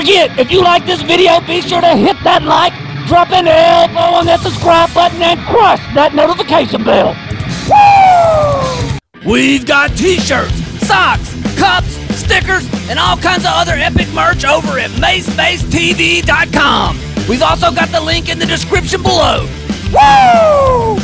forget, if you like this video, be sure to hit that like, drop an elbow on that subscribe button, and crush that notification bell. Woo! We've got t-shirts, socks, cups, stickers, and all kinds of other epic merch over at MaceMaceTV.com. We've also got the link in the description below. Woo!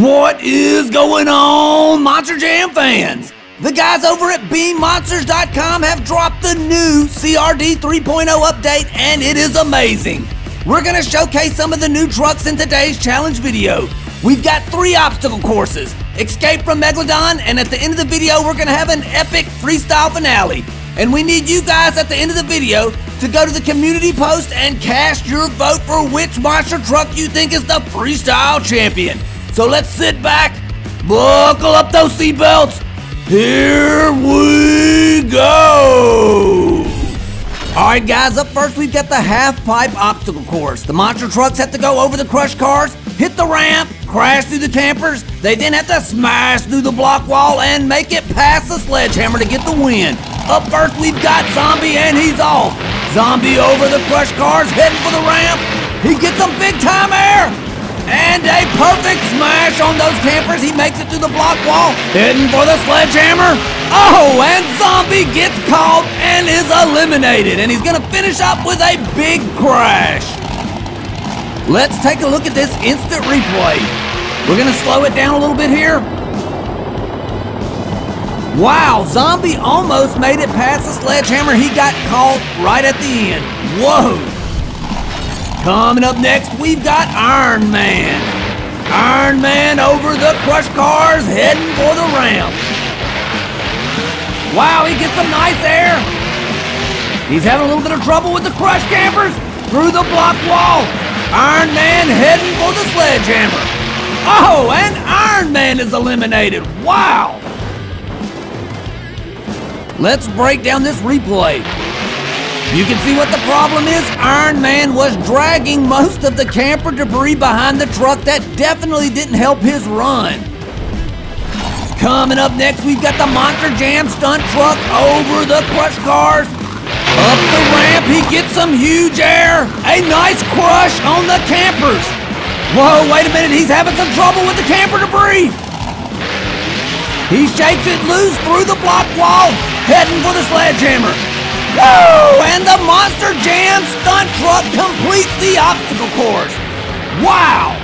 What is going on, Monster Jam fans? The guys over at BeamMonsters.com have dropped the new CRD 3.0 update, and it is amazing. We're gonna showcase some of the new trucks in today's challenge video. We've got three obstacle courses, Escape from Megalodon, and at the end of the video, we're gonna have an epic freestyle finale. And we need you guys at the end of the video to go to the community post and cast your vote for which monster truck you think is the freestyle champion. So let's sit back, buckle up those seatbelts. Here we go! Alright guys, up first we've got the half pipe obstacle course. The monster trucks have to go over the crush cars, hit the ramp, crash through the campers, they then have to smash through the block wall and make it past the sledgehammer to get the win. Up first we've got Zombie and he's off. Zombie over the crush cars, heading for the ramp. He gets some big time air. And a perfect smash on those campers. He makes it through the block wall, heading for the sledgehammer. Oh, and Zombie gets caught and is eliminated. And he's going to finish up with a big crash. Let's take a look at this instant replay. We're going to slow it down a little bit here. Wow, Zombie almost made it past the sledgehammer. He got caught right at the end. Whoa. Coming up next, we've got Iron Man. Iron Man over the crush cars, heading for the ramp. Wow, he gets some nice air. He's having a little bit of trouble with the crush campers through the block wall. Iron Man heading for the sledgehammer. Oh, and Iron Man is eliminated. Wow. Let's break down this replay. You can see what the problem is. Iron Man was dragging most of the camper debris behind the truck. That definitely didn't help his run. Coming up next, we've got the Monster Jam stunt truck over the crush cars. Up the ramp, he gets some huge air. A nice crush on the campers. Whoa, wait a minute, he's having some trouble with the camper debris. He shakes it loose through the block wall, heading for the sledgehammer. Woo! And the Monster Jam stunt truck completes the obstacle course. Wow!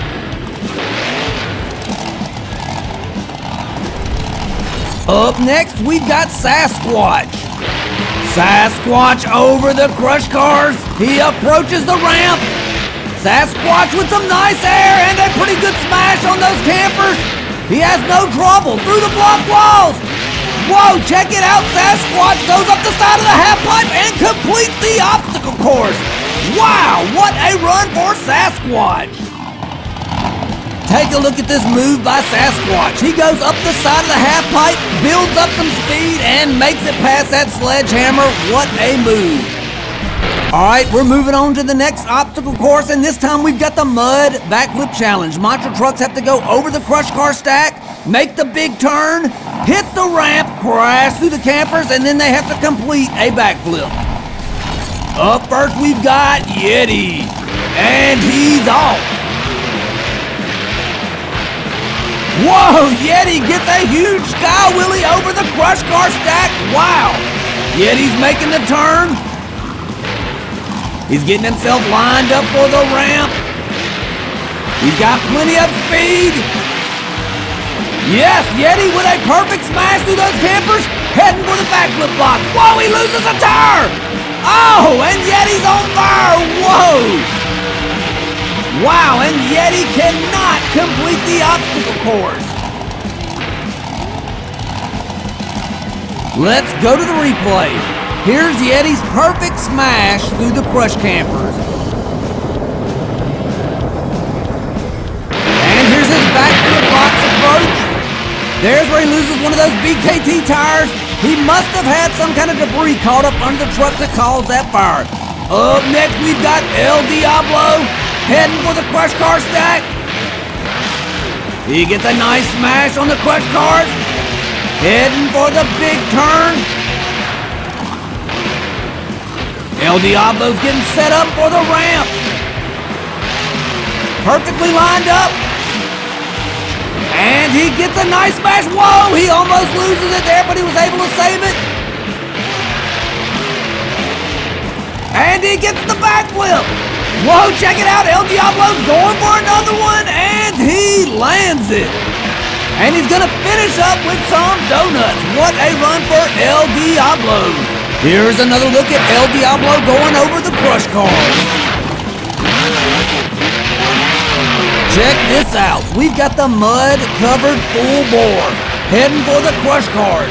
Up next, we've got Sasquatch. Sasquatch over the crush cars. He approaches the ramp. Sasquatch with some nice air and a pretty good smash on those campers. He has no trouble through the block walls. Whoa, check it out. Sasquatch goes up the side of the half pipe and completes the obstacle course. Wow, what a run for Sasquatch. Take a look at this move by Sasquatch. He goes up the side of the half pipe, builds up some speed, and makes it past that sledgehammer. What a move. All right, we're moving on to the next obstacle course, and this time we've got the Mud Backflip Challenge. Monster trucks have to go over the crush car stack, make the big turn, hit the ramp, crash through the campers, and then they have to complete a backflip. Up first, we've got Yeti, and he's off. Whoa, Yeti gets a huge sky wheelie over the crush car stack. Wow. Yeti's making the turn. He's getting himself lined up for the ramp. He's got plenty of speed. Yes, Yeti with a perfect smash through those campers, heading for the backflip block. Whoa, he loses a tire. Oh, and Yeti's on fire. Whoa. Wow, and Yeti cannot complete the obstacle course. Let's go to the replay. Here's Yeti's perfect smash through the crush campers. And here's his backflip box approach. There's where he loses one of those BKT tires. He must have had some kind of debris caught up under the truck that caused that fire. Up next, we've got El Diablo heading for the crush car stack. He gets a nice smash on the crush cars. Heading for the big turn. El Diablo's getting set up for the ramp. Perfectly lined up. And he gets a nice smash. Whoa, he almost loses it there, but he was able to save it. And he gets the backflip. Whoa, check it out. El Diablo's going for another one, and he lands it. And he's going to finish up with some donuts. What a run for El Diablo. Here's another look at El Diablo going over the crush cars. Check this out. We've got the mud covered full bore heading for the crush cars.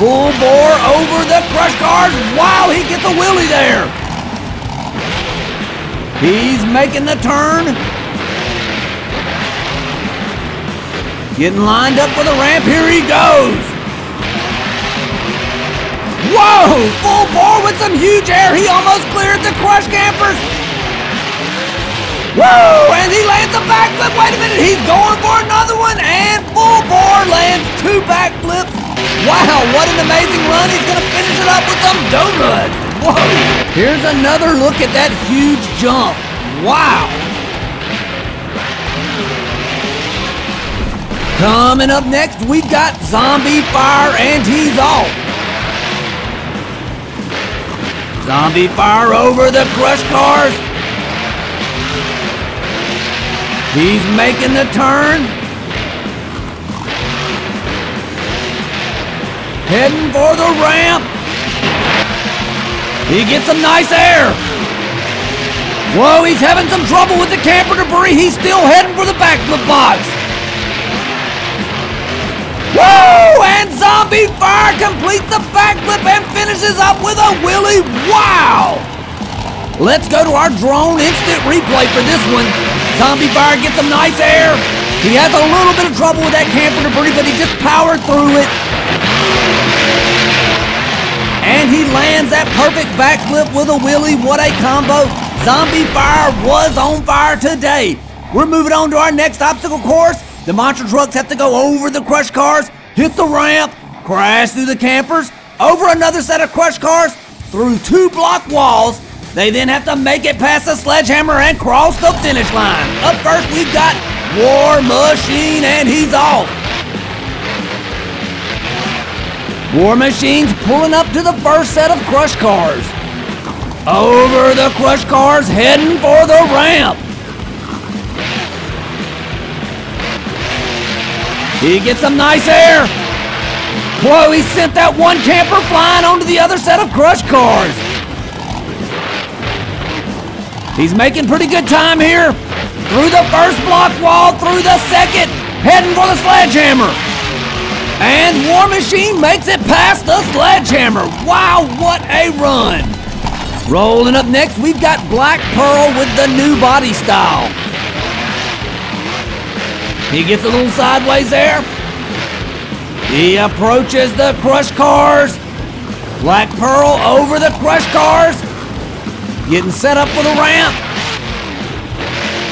Full bore over the crush cars. Wow, he gets a wheelie there. He's making the turn. Getting lined up for the ramp. Here he goes. Whoa! Full bore with some huge air. He almost cleared the crush campers. Woo! And he lands a backflip. Wait a minute, he's going for another one, and full bore lands two backflips. Wow, what an amazing run. He's going to finish it up with some donuts. Whoa! Here's another look at that huge jump. Wow! Coming up next, we've got Zombie Fire, and he's off. Zombie Fire over the crush cars. He's making the turn. Heading for the ramp. He gets some nice air. Whoa, he's having some trouble with the camper debris. He's still heading for the backflip box. Woo! And Zombie Fire completes the backflip and finishes up with a wheelie Wow! Let's go to our drone instant replay for this one. Zombie Fire gets some nice air. He has a little bit of trouble with that camper debris, but he just powered through it. And he lands that perfect backflip with a wheelie. What a combo. Zombie Fire was on fire today. We're moving on to our next obstacle course. The monster trucks have to go over the crush cars, hit the ramp, crash through the campers, over another set of crush cars, through two block walls, they then have to make it past the sledgehammer and cross the finish line. Up first, we've got War Machine, and he's off. War Machine's pulling up to the first set of crush cars. Over the crush cars, heading for the ramp. He gets some nice air. Whoa, he sent that one camper flying onto the other set of crush cars. He's making pretty good time here. Through the first block wall, through the second, heading for the sledgehammer. And War Machine makes it past the sledgehammer. Wow, what a run. Rolling up next, we've got Black Pearl with the new body style. He gets a little sideways there. He approaches the crush cars. Black Pearl over the crush cars. Getting set up for the ramp.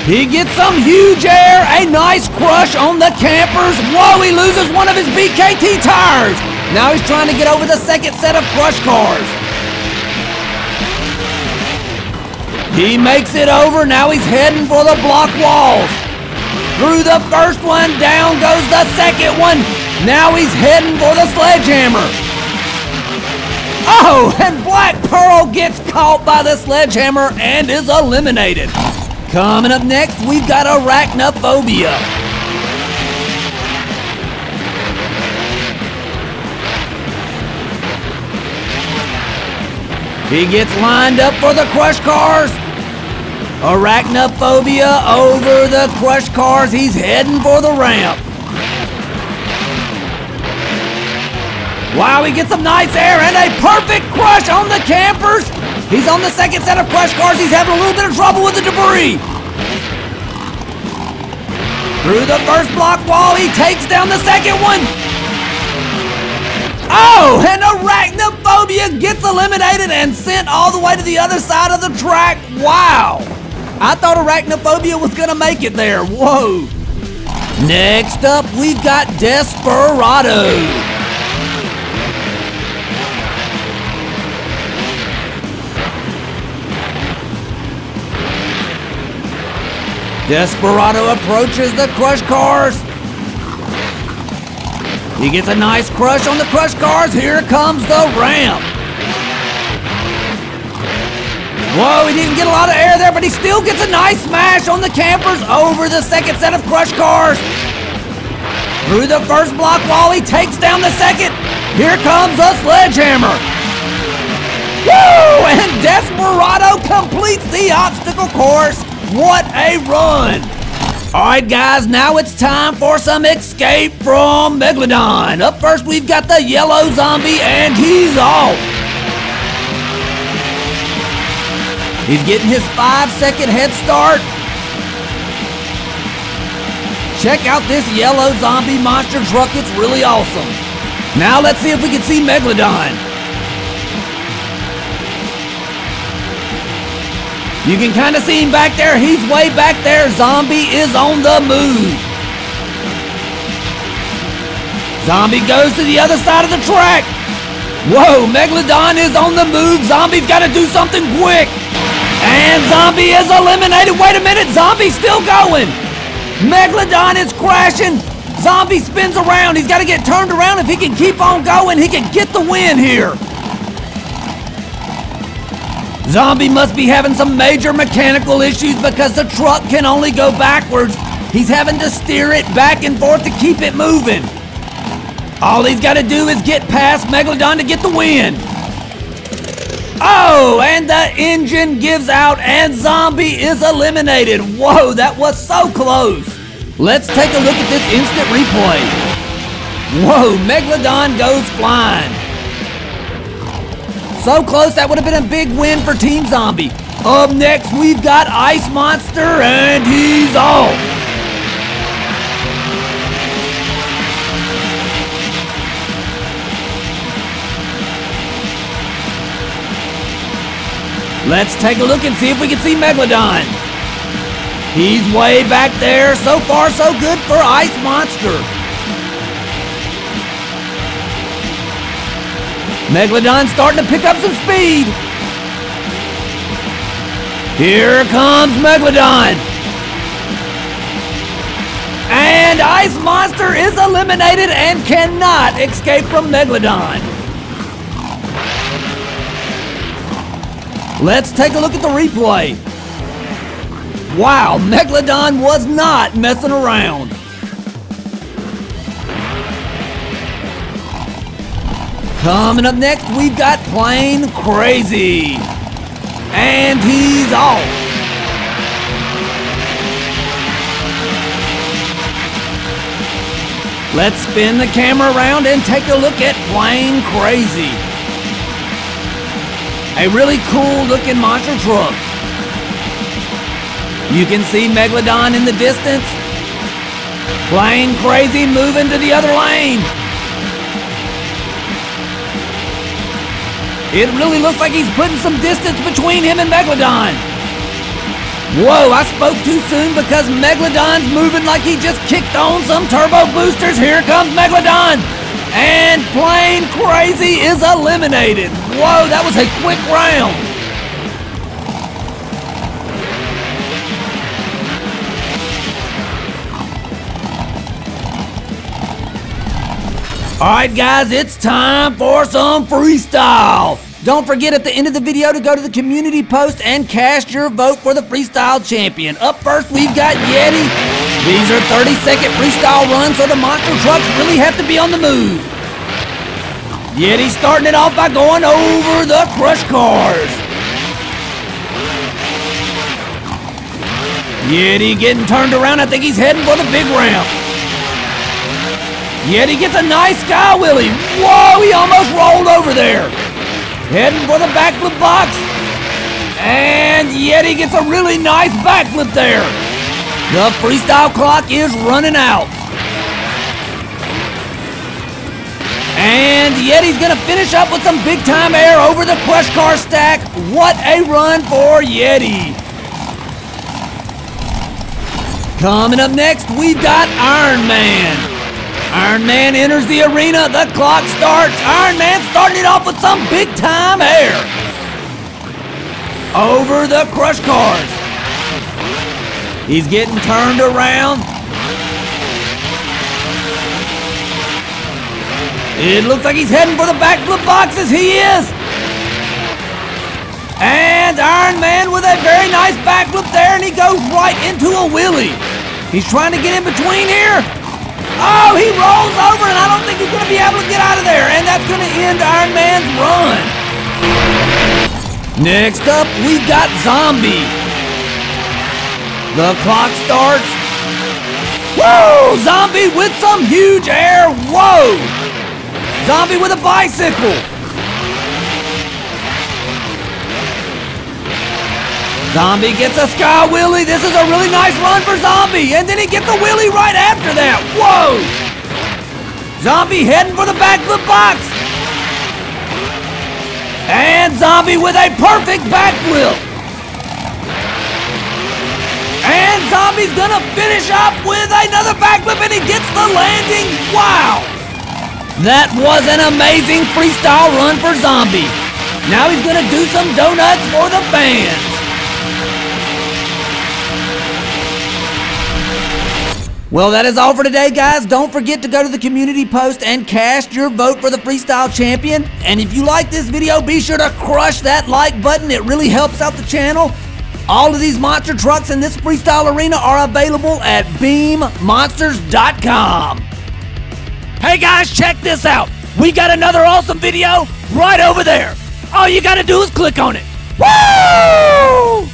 He gets some huge air, a nice crush on the campers. Whoa, he loses one of his BKT tires. Now he's trying to get over the second set of crush cars. He makes it over, now he's heading for the block walls. Through the first one, down goes the second one. Now he's heading for the sledgehammer. Oh, and Black Pearl gets caught by the sledgehammer and is eliminated. Coming up next, we've got Arachnophobia. He gets lined up for the crush cars. Arachnophobia over the crush cars. He's heading for the ramp. Wow, he gets some nice air and a perfect crush on the campers. He's on the second set of crush cars. He's having a little bit of trouble with the debris. Through the first block wall, he takes down the second one. Oh, and Arachnophobia gets eliminated and sent all the way to the other side of the track. Wow. I thought arachnophobia was gonna make it there. Whoa. Next up, we've got Desperado. Desperado approaches the crush cars. He gets a nice crush on the crush cars. Here comes the ramp. Whoa, he didn't get a lot of air there, but he still gets a nice smash on the campers over the second set of crush cars. Through the first block wall, he takes down the second. Here comes a sledgehammer. Woo! And Desperado completes the obstacle course. What a run! Alright guys, now it's time for some escape from Megalodon. Up first we've got the yellow zombie and he's off. He's getting his five second head start. Check out this yellow zombie monster truck, it's really awesome. Now let's see if we can see Megalodon. You can kind of see him back there. He's way back there. Zombie is on the move. Zombie goes to the other side of the track. Whoa, Megalodon is on the move. Zombie's got to do something quick. And Zombie is eliminated. Wait a minute, Zombie's still going. Megalodon is crashing. Zombie spins around. He's got to get turned around. If he can keep on going, he can get the win here. Zombie must be having some major mechanical issues because the truck can only go backwards. He's having to steer it back and forth to keep it moving. All he's got to do is get past Megalodon to get the win. Oh, and the engine gives out and Zombie is eliminated. Whoa, that was so close. Let's take a look at this instant replay. Whoa, Megalodon goes flying. So close, that would have been a big win for Team Zombie. Up next, we've got Ice Monster, and he's Let's take a look and see if we can see Megalodon. He's way back there. So far, so good for Ice Monster. Megalodon starting to pick up some speed. Here comes Megalodon. And Ice Monster is eliminated and cannot escape from Megalodon. Let's take a look at the replay. Wow, Megalodon was not messing around. Coming up next, we've got Plane Crazy. And he's off. Let's spin the camera around and take a look at Plane Crazy. A really cool looking monster truck. You can see Megalodon in the distance. Plane Crazy moving to the other lane. It really looks like he's putting some distance between him and Megalodon. Whoa, I spoke too soon because Megalodon's moving like he just kicked on some turbo boosters. Here comes Megalodon. Crazy is eliminated. Whoa, that was a quick round. All right, guys, it's time for some freestyle. Don't forget at the end of the video to go to the community post and cast your vote for the freestyle champion. Up first, we've got Yeti. These are 30 second freestyle runs, so the monster trucks really have to be on the move. Yeti starting it off by going over the crush cars. Yeti getting turned around. I think he's heading for the big ramp. Yeti gets a nice sky wheelie. Whoa, he almost rolled over there. Heading for the backflip box. And Yeti gets a really nice backflip there. The freestyle clock is running out. And Yeti's gonna finish up with some big time air over the crush car stack. What a run for Yeti. Coming up next, we've got Iron Man. Iron Man enters the arena. The clock starts. Iron Man starting it off with some big time air. Over the crush cars. He's getting turned around. It looks like he's heading for the backflip boxes. He is. And Iron Man with a very nice backflip there, and he goes right into a wheelie. He's trying to get in between here. Oh, he rolls over, and I don't think he's going to be able to get out of there. And that's going to end Iron Man's run. Next up, we got Zombie. The clock starts. Whoa! Zombie with some huge air. Whoa! Zombie with a bicycle. Zombie gets a sky wheelie. This is a really nice run for Zombie. And then he gets a wheelie right after that. Whoa! Zombie heading for the backflip box. And Zombie with a perfect backflip. And Zombie's gonna finish up with another backflip and he gets the landing. Wow! That was an amazing freestyle run for Zombie. Now he's gonna do some donuts for the fans. Well, that is all for today, guys. Don't forget to go to the community post and cast your vote for the freestyle champion. And if you like this video, be sure to crush that like button. It really helps out the channel. All of these monster trucks in this freestyle arena are available at beammonsters.com. Hey guys, check this out. We got another awesome video right over there. All you gotta do is click on it. Woo!